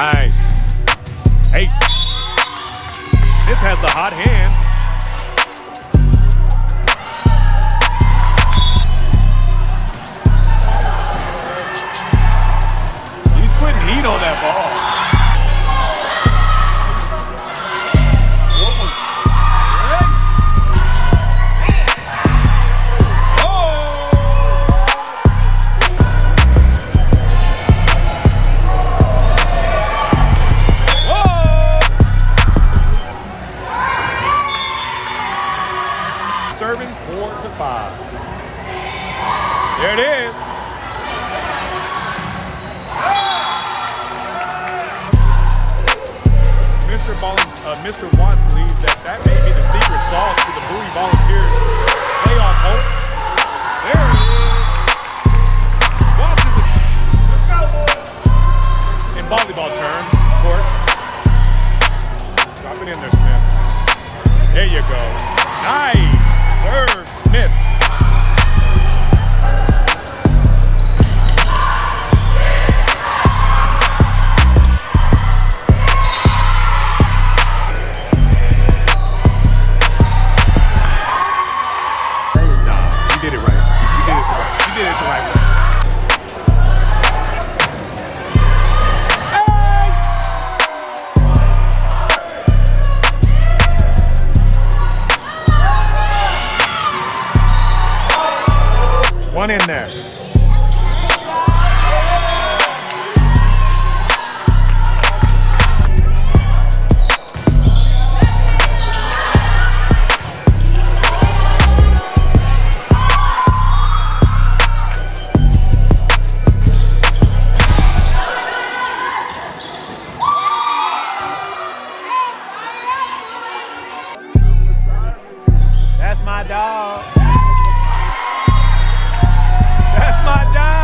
Nice. Ace. Smith has the hot hand. He's putting heat on that ball. Serving four to five. There it is. Mr. Vol- uh, Mr. Watts believes that that may be the secret sauce to the Bowie Volunteers playoff hopes. There it is. Watts is a- in volleyball terms, of course. Drop it in there, Smith. There you go. Nice. Serve, Smith. One in there. That's my dog. That's my dad.